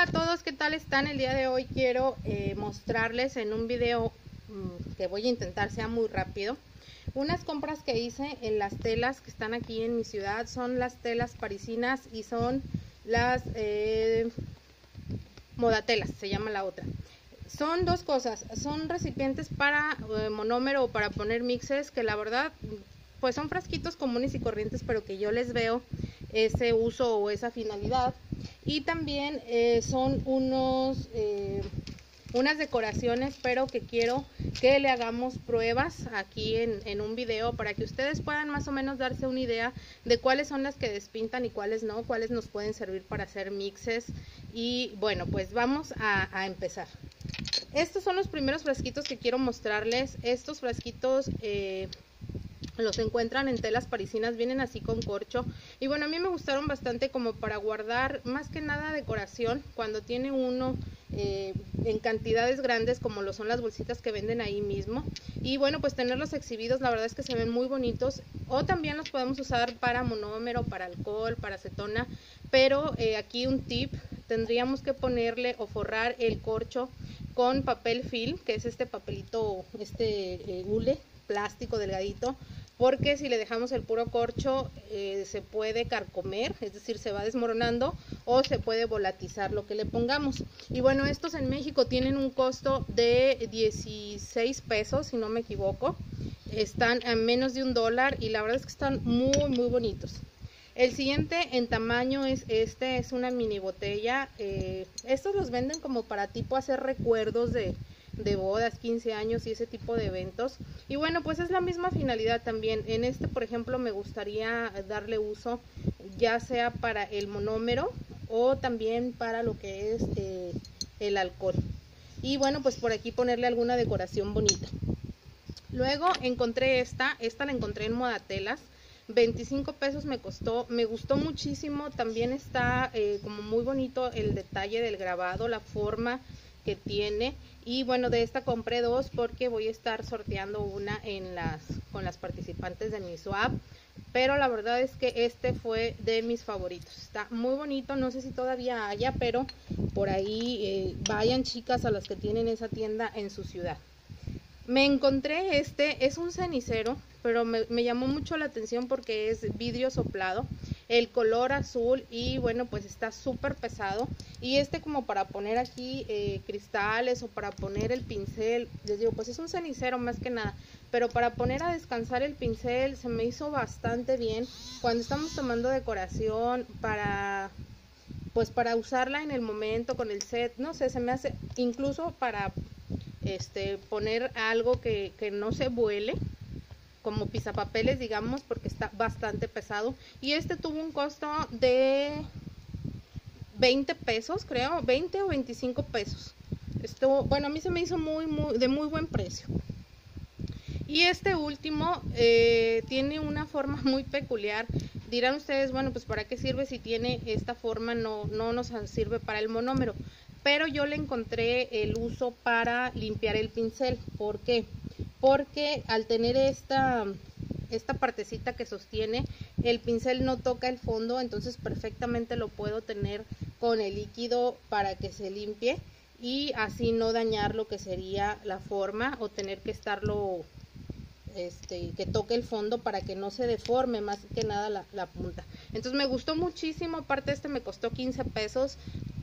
Hola a todos, ¿qué tal están? El día de hoy quiero eh, mostrarles en un video mmm, que voy a intentar sea muy rápido unas compras que hice en las telas que están aquí en mi ciudad son las telas parisinas y son las eh, modatelas, se llama la otra. Son dos cosas, son recipientes para eh, monómero o para poner mixes que la verdad pues son frasquitos comunes y corrientes pero que yo les veo ese uso o esa finalidad. Y también eh, son unos eh, unas decoraciones pero que quiero que le hagamos pruebas aquí en, en, un video para que ustedes puedan más o menos darse una idea de cuáles son las que despintan y cuáles no, cuáles nos pueden servir para hacer mixes. Y bueno pues vamos a, a empezar. Estos son los primeros frasquitos que quiero mostrarles. Estos frasquitos eh, los encuentran en telas parisinas, vienen así con corcho. Y bueno a mí me gustaron bastante como para guardar más que nada decoración cuando tiene uno eh, en cantidades grandes como lo son las bolsitas que venden ahí mismo. Y bueno pues tenerlos exhibidos la verdad es que se ven muy bonitos. O también los podemos usar para monómero, para alcohol, para acetona. Pero eh, aquí un tip tendríamos que ponerle o forrar el corcho con papel film que es este papelito este eh, hule plástico delgadito porque si le dejamos el puro corcho eh, se puede carcomer, es decir, se va desmoronando o se puede volatizar lo que le pongamos. Y bueno, estos en México tienen un costo de 16 pesos, si no me equivoco. Están a menos de un dólar y la verdad es que están muy, muy bonitos. El siguiente en tamaño es este, es una mini botella. Eh, estos los venden como para tipo hacer recuerdos de, de bodas, 15 años y ese tipo de eventos. Y bueno, pues es la misma finalidad también. En este, por ejemplo, me gustaría darle uso ya sea para el monómero o también para lo que es eh, el alcohol. Y bueno, pues por aquí ponerle alguna decoración bonita. Luego encontré esta, esta la encontré en Modatelas. 25 pesos me costó, me gustó muchísimo, también está eh, como muy bonito el detalle del grabado, la forma que tiene. Y bueno de esta compré dos porque voy a estar sorteando una en las con las participantes de mi swap. Pero la verdad es que este fue de mis favoritos. Está muy bonito no sé si todavía haya pero por ahí eh, vayan chicas a las que tienen esa tienda en su ciudad. Me encontré este es un cenicero pero me, me llamó mucho la atención porque es vidrio soplado el color azul y bueno pues está súper pesado. Y este como para poner aquí eh, cristales o para poner el pincel les digo pues es un cenicero más que nada pero para poner a descansar el pincel se me hizo bastante bien. Cuando estamos tomando decoración para pues para usarla en el momento con el set no sé se me hace incluso para este poner algo que, que no se vuele como pisapapeles, digamos, porque está bastante pesado. Y este tuvo un costo de 20 pesos, creo, 20 o 25 pesos. Esto, bueno, a mí se me hizo muy, muy, de muy buen precio. Y este último eh, tiene una forma muy peculiar. Dirán ustedes, bueno, pues para qué sirve si tiene esta forma, no, no nos sirve para el monómero. Pero yo le encontré el uso para limpiar el pincel. ¿Por qué? Al tener esta, esta partecita que sostiene, el pincel no toca el fondo, entonces perfectamente lo puedo tener con el líquido para que se limpie y así no dañar lo que sería la forma o tener que estarlo este, que toque el fondo para que no se deforme más que nada la, la, punta. Entonces me gustó muchísimo, aparte este me costó 15 pesos,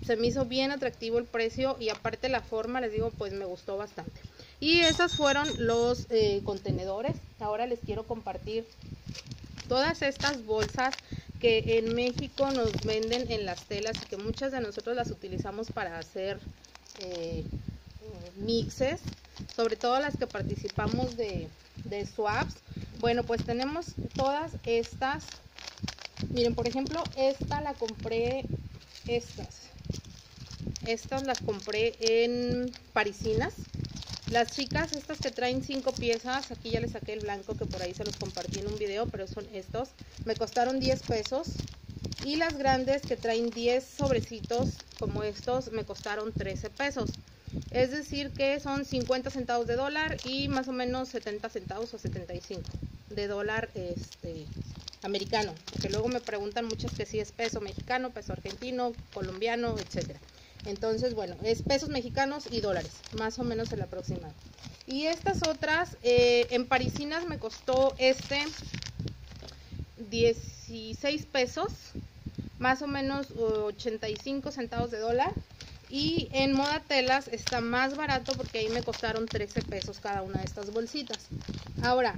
se me hizo bien atractivo el precio y aparte la forma, les digo, pues me gustó bastante. Y esos fueron los eh, contenedores. Ahora les quiero compartir todas estas bolsas que en México nos venden en las telas y que muchas de nosotros las utilizamos para hacer eh, mixes, sobre todo las que participamos de, de swaps. Bueno, pues tenemos todas estas. Miren, por ejemplo, esta la compré, estas. Estas las compré en Parisinas las chicas, estas que traen cinco piezas, aquí ya les saqué el blanco que por ahí se los compartí en un video, pero son estos. Me costaron 10 pesos. Y las grandes que traen 10 sobrecitos como estos me costaron 13 pesos. Es decir que son 50 centavos de dólar y más o menos 70 centavos o 75 de dólar este, americano. Porque luego me preguntan muchas que si es peso mexicano, peso argentino, colombiano, etcétera. Entonces, bueno, es pesos mexicanos y dólares, más o menos el aproximado. Y estas otras, eh, en parisinas me costó este 16 pesos, más o menos 85 centavos de dólar. Y en moda telas está más barato porque ahí me costaron 13 pesos cada una de estas bolsitas. Ahora,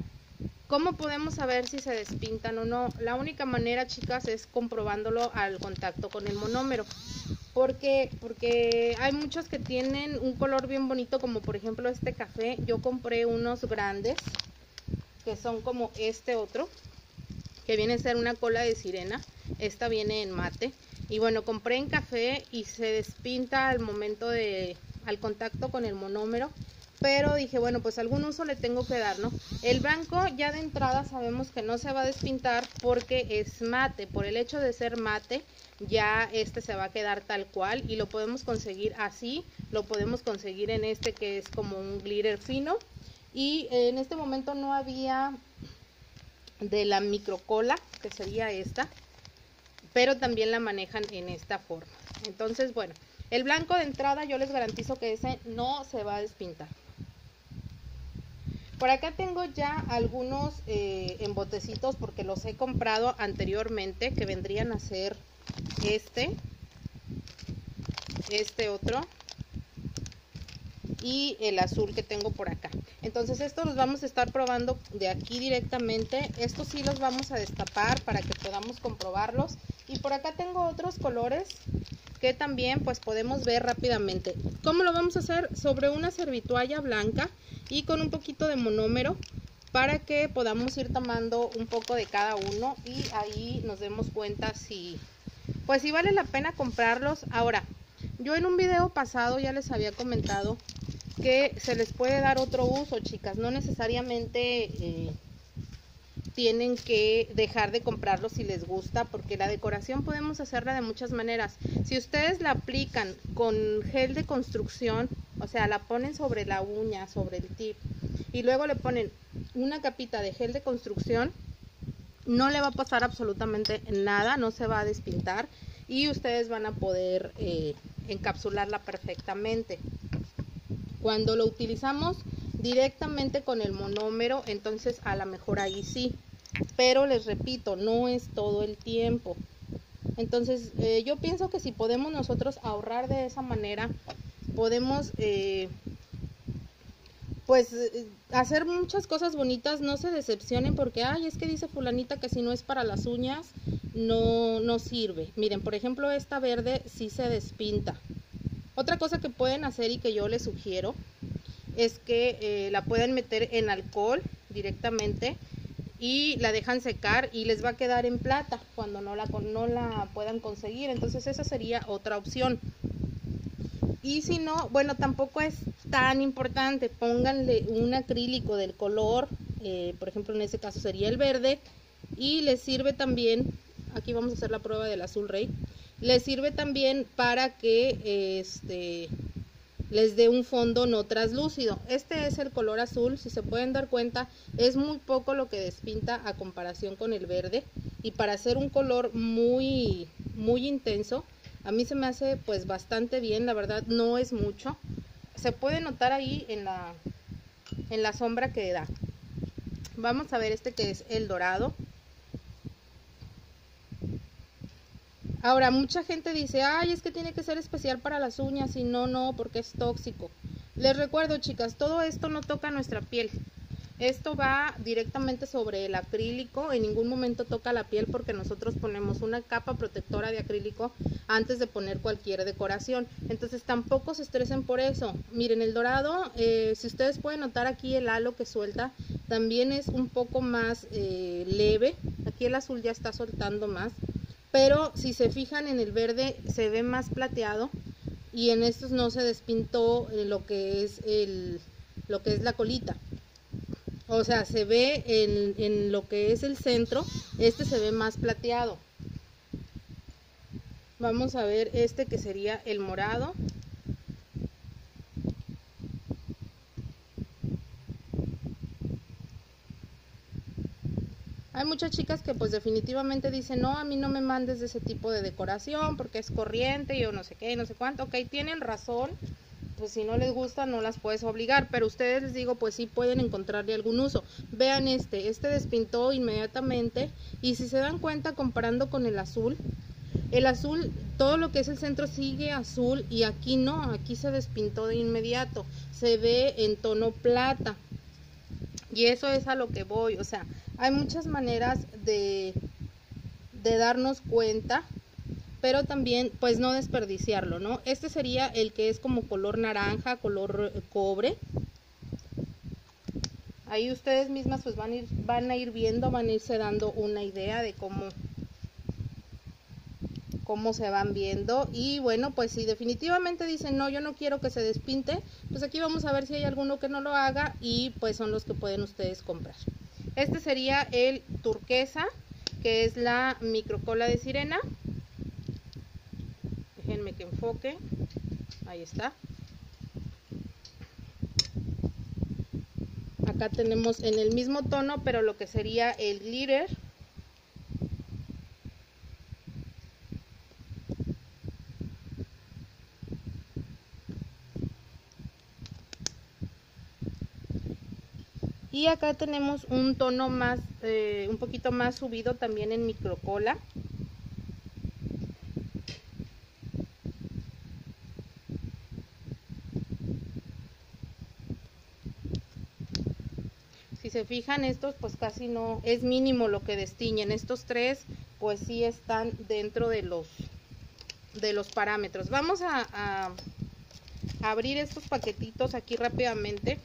¿cómo podemos saber si se despintan o no? La única manera, chicas, es comprobándolo al contacto con el monómero. Porque, porque hay muchos que tienen un color bien bonito, como por ejemplo este café. Yo compré unos grandes, que son como este otro, que viene a ser una cola de sirena. Esta viene en mate. Y bueno, compré en café y se despinta al momento de, al contacto con el monómero. Pero dije, bueno, pues algún uso le tengo que dar, ¿no? El blanco ya de entrada sabemos que no se va a despintar porque es mate. Por el hecho de ser mate, ya este se va a quedar tal cual y lo podemos conseguir así. Lo podemos conseguir en este que es como un glitter fino. Y en este momento no había de la microcola, que sería esta pero también la manejan en esta forma. Entonces, bueno, el blanco de entrada yo les garantizo que ese no se va a despintar. Por acá tengo ya algunos eh, embotecitos porque los he comprado anteriormente que vendrían a ser este, este otro y el azul que tengo por acá. Entonces estos los vamos a estar probando de aquí directamente. Estos sí los vamos a destapar para que podamos comprobarlos. Y por acá tengo otros colores que también pues podemos ver rápidamente. ¿Cómo lo vamos a hacer? Sobre una servitualla blanca y con un poquito de monómero para que podamos ir tomando un poco de cada uno y ahí nos demos cuenta si pues si vale la pena comprarlos. Ahora, yo en un video pasado ya les había comentado que se les puede dar otro uso, chicas. No necesariamente eh, tienen que dejar de comprarlo si les gusta, porque la decoración podemos hacerla de muchas maneras. Si ustedes la aplican con gel de construcción, o sea, la ponen sobre la uña, sobre el tip, y luego le ponen una capita de gel de construcción, no le va a pasar absolutamente nada, no se va a despintar y ustedes van a poder eh, encapsularla perfectamente. Cuando lo utilizamos directamente con el monómero, entonces a lo mejor ahí sí. Pero les repito, no es todo el tiempo. Entonces eh, yo pienso que si podemos nosotros ahorrar de esa manera, podemos eh, pues eh, hacer muchas cosas bonitas, no se decepcionen porque, ay, es que dice fulanita que si no es para las uñas, no, no sirve. Miren, por ejemplo, esta verde sí se despinta. Otra cosa que pueden hacer y que yo les sugiero es que eh, la pueden meter en alcohol directamente y la dejan secar y les va a quedar en plata cuando no la, no la puedan conseguir. Entonces esa sería otra opción. Y si no, bueno, tampoco es tan importante. Pónganle un acrílico del color, eh, por ejemplo en este caso sería el verde. Y les sirve también, aquí vamos a hacer la prueba del azul rey les sirve también para que este les dé un fondo no translúcido. Este es el color azul, si se pueden dar cuenta, es muy poco lo que despinta a comparación con el verde y para hacer un color muy muy intenso, a mí se me hace pues bastante bien, la verdad no es mucho. Se puede notar ahí en la en la sombra que da. Vamos a ver este que es el dorado. Ahora, mucha gente dice, ay, es que tiene que ser especial para las uñas y no, no, porque es tóxico. Les recuerdo, chicas, todo esto no toca nuestra piel. Esto va directamente sobre el acrílico, en ningún momento toca la piel porque nosotros ponemos una capa protectora de acrílico antes de poner cualquier decoración. Entonces tampoco se estresen por eso. Miren, el dorado, eh, si ustedes pueden notar aquí el halo que suelta, también es un poco más eh, leve. Aquí el azul ya está soltando más pero si se fijan en el verde se ve más plateado y en estos no se despintó eh, lo que es el lo que es la colita. O sea se ve en, en lo que es el centro este se ve más plateado. Vamos a ver este que sería el morado Hay muchas chicas que pues definitivamente dicen, no, a mí no me mandes de ese tipo de decoración porque es corriente y yo no sé qué, no sé cuánto. Ok, tienen razón, pues si no les gusta no las puedes obligar, pero ustedes les digo, pues sí pueden encontrarle algún uso. Vean este, este despintó inmediatamente y si se dan cuenta comparando con el azul, el azul, todo lo que es el centro sigue azul y aquí no, aquí se despintó de inmediato, se ve en tono plata. Y eso es a lo que voy, o sea, hay muchas maneras de, darnos cuenta, pero también pues no desperdiciarlo, ¿no? Este sería el que es como color naranja, color cobre. Ahí ustedes mismas pues van a ir, van a ir viendo, van a irse dando una idea de cómo, cómo se van viendo y bueno pues si definitivamente dicen no yo no quiero que se despinte pues aquí vamos a ver si hay alguno que no lo haga y pues son los que pueden ustedes comprar este sería el turquesa que es la microcola de sirena. Déjenme que enfoque. Ahí está. Acá tenemos en el mismo tono pero lo que sería el glitter y acá tenemos un tono más eh, un poquito más subido también en microcola. Si se fijan estos pues casi no es mínimo lo que destiñen. Estos tres pues sí están dentro de los de los parámetros. Vamos a, a abrir estos paquetitos aquí rápidamente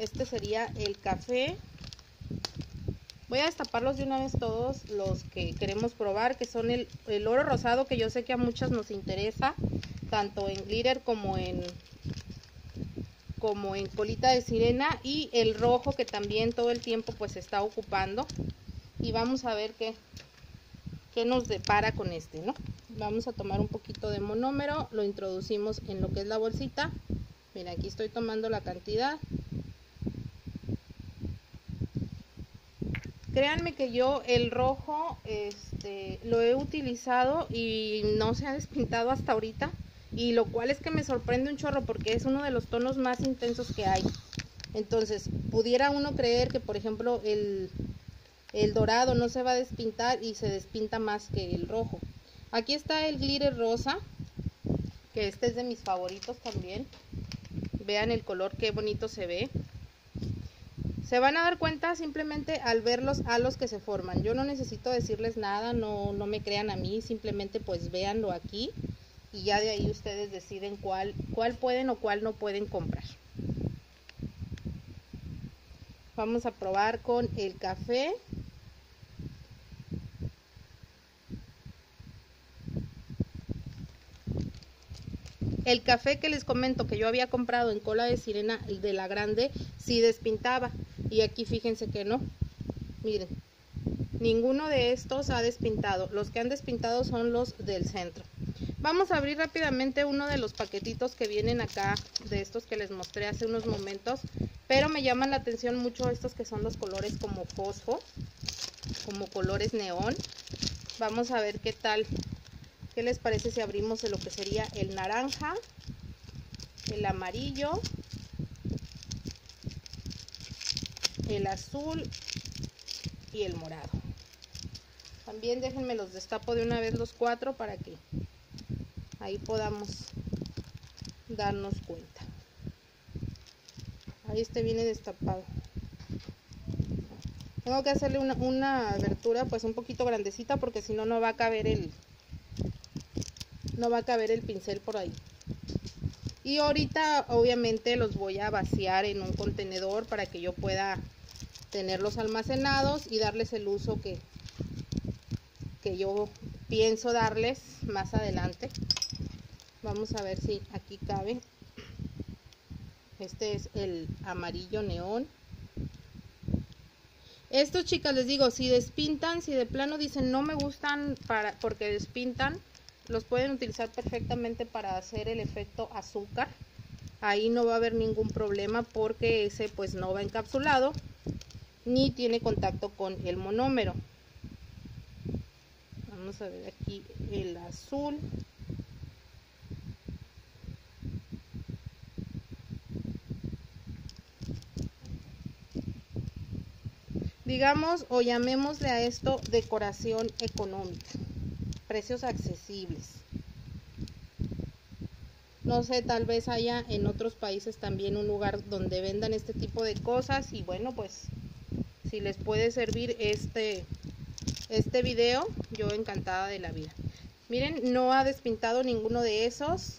este sería el café. Voy a destaparlos de una vez todos los que queremos probar, que son el, el oro rosado, que yo sé que a muchas nos interesa, tanto en glitter como en como en colita de sirena y el rojo que también todo el tiempo pues está ocupando y vamos a ver qué, qué nos depara con este, ¿no? Vamos a tomar un poquito de monómero, lo introducimos en lo que es la bolsita. Mira, aquí estoy tomando la cantidad Créanme que yo el rojo este, lo he utilizado y no se ha despintado hasta ahorita. Y lo cual es que me sorprende un chorro porque es uno de los tonos más intensos que hay. Entonces, pudiera uno creer que, por ejemplo, el, el dorado no se va a despintar y se despinta más que el rojo. Aquí está el glitter rosa, que este es de mis favoritos también. Vean el color, qué bonito se ve. Se van a dar cuenta simplemente al ver los halos que se forman. Yo no necesito decirles nada, no, no me crean a mí, simplemente pues véanlo aquí y ya de ahí ustedes deciden cuál, cuál pueden o cuál no pueden comprar. Vamos a probar con el café. El café que les comento que yo había comprado en cola de sirena de la grande, sí despintaba y aquí fíjense que no. Miren ninguno de estos ha despintado. Los que han despintado son los del centro. Vamos a abrir rápidamente uno de los paquetitos que vienen acá de estos que les mostré hace unos momentos pero me llaman la atención mucho estos que son los colores como fosfo como colores neón. Vamos a ver qué tal qué les parece si abrimos de lo que sería el naranja el amarillo el azul y el morado. También déjenme los destapo de una vez los cuatro para que ahí podamos darnos cuenta. Ahí este viene destapado. Tengo que hacerle una, una abertura pues un poquito grandecita porque si no no va a caber el no va a caber el pincel por ahí. Y ahorita obviamente los voy a vaciar en un contenedor para que yo pueda tenerlos almacenados y darles el uso que, que yo pienso darles más adelante. Vamos a ver si aquí cabe. Este es el amarillo neón. Estos chicas les digo, si despintan, si de plano dicen no me gustan para, porque despintan, los pueden utilizar perfectamente para hacer el efecto azúcar. Ahí no va a haber ningún problema porque ese pues no va encapsulado ni tiene contacto con el monómero. Vamos a ver aquí el azul. digamos o llamémosle a esto decoración económica, precios accesibles. No sé, tal vez haya en otros países también un lugar donde vendan este tipo de cosas y bueno, pues si les puede servir este este video, yo encantada de la vida. Miren, no ha despintado ninguno de esos.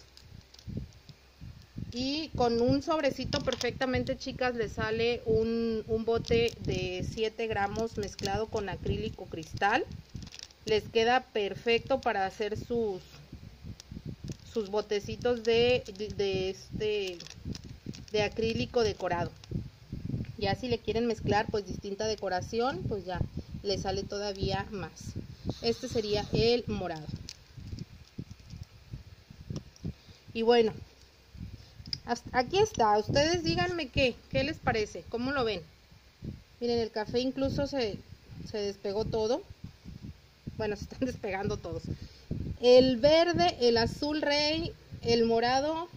Y con un sobrecito perfectamente chicas le sale un, bote de 7 gramos mezclado con acrílico cristal. Les queda perfecto para hacer sus sus botecitos de, de, este de acrílico decorado ya si le quieren mezclar pues distinta decoración pues ya le sale todavía más este sería el morado y bueno aquí está, ustedes díganme qué, qué les parece, cómo lo ven. Miren, el café incluso se, se despegó todo. Bueno, se están despegando todos. El verde, el azul rey, el morado,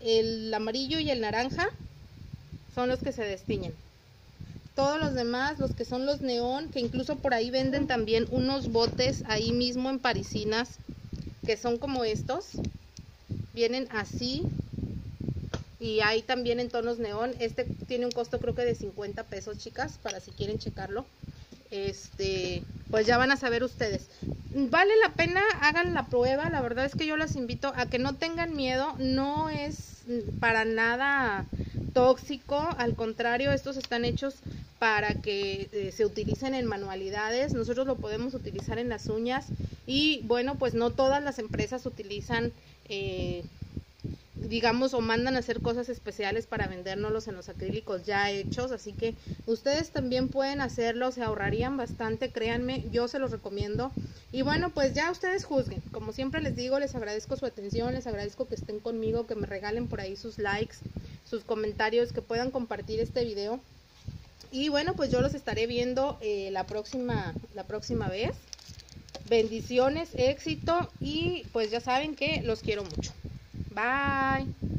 el amarillo y el naranja son los que se destiñen. Todos los demás, los que son los neón, que incluso por ahí venden también unos botes ahí mismo en parisinas, que son como estos. Vienen así, y hay también en tonos neón. Este tiene un costo creo que de 50 pesos, chicas, para si quieren checarlo. Este, pues ya van a saber ustedes. Vale la pena, hagan la prueba. La verdad es que yo las invito a que no tengan miedo. No es para nada tóxico. Al contrario, estos están hechos para que eh, se utilicen en manualidades. Nosotros lo podemos utilizar en las uñas. Y bueno, pues no todas las empresas utilizan eh, digamos, o mandan a hacer cosas especiales para vendérnoslos en los acrílicos ya hechos, así que ustedes también pueden hacerlo, se ahorrarían bastante, créanme, yo se los recomiendo. Y bueno, pues ya ustedes juzguen, como siempre les digo, les agradezco su atención, les agradezco que estén conmigo, que me regalen por ahí sus likes, sus comentarios, que puedan compartir este video. Y bueno, pues yo los estaré viendo eh, la, próxima, la próxima vez. Bendiciones, éxito y pues ya saben que los quiero mucho. Bye.